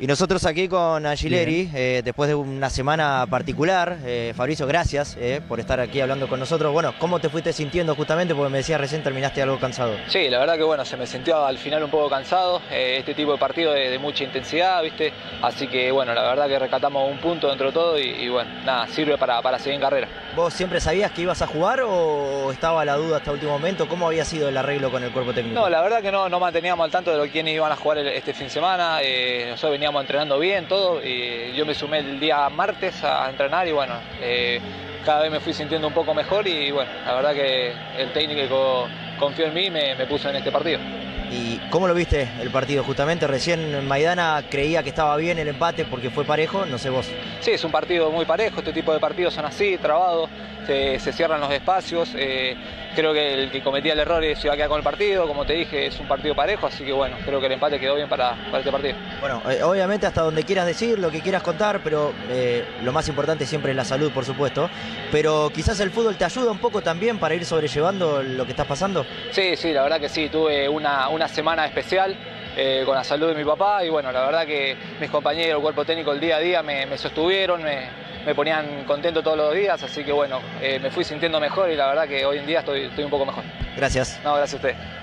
Y nosotros aquí con Aguileri, eh, después de una semana particular, eh, Fabricio, gracias eh, por estar aquí hablando con nosotros. Bueno, ¿cómo te fuiste sintiendo justamente? Porque me decías recién terminaste algo cansado. Sí, la verdad que bueno, se me sintió al final un poco cansado, eh, este tipo de partido de, de, mucha intensidad, ¿viste? Así que bueno, la verdad que rescatamos un punto dentro de todo y, y bueno, nada, sirve para, para seguir en carrera. ¿Vos siempre sabías que ibas a jugar o estaba la duda hasta último momento? ¿Cómo había sido el arreglo con el cuerpo técnico? No, la verdad que no, no manteníamos al tanto de lo quiénes iban a jugar este fin de semana, nosotros veníamos entrenando bien, todo, y yo me sumé el día martes a entrenar y bueno, eh, cada vez me fui sintiendo un poco mejor y bueno, la verdad que el técnico confió en mí y me, me puso en este partido. ¿Y cómo lo viste el partido? Justamente recién Maidana creía que estaba bien el empate porque fue parejo, no sé vos. Sí, es un partido muy parejo, este tipo de partidos son así, trabados, se, se cierran los espacios. Eh, creo que el que cometía el error se iba a quedar con el partido, como te dije, es un partido parejo, así que bueno, creo que el empate quedó bien para, para este partido. Bueno, eh, obviamente hasta donde quieras decir, lo que quieras contar, pero eh, lo más importante siempre es la salud, por supuesto. Pero quizás el fútbol te ayuda un poco también para ir sobrellevando lo que estás pasando. Sí, sí, la verdad que sí, tuve una, una semana especial. Eh, con la salud de mi papá y bueno, la verdad que mis compañeros, el cuerpo técnico el día a día me, me sostuvieron, me, me, ponían contento todos los días, así que bueno, eh, me fui sintiendo mejor y la verdad que hoy en día estoy, estoy un poco mejor. Gracias. No, gracias a usted.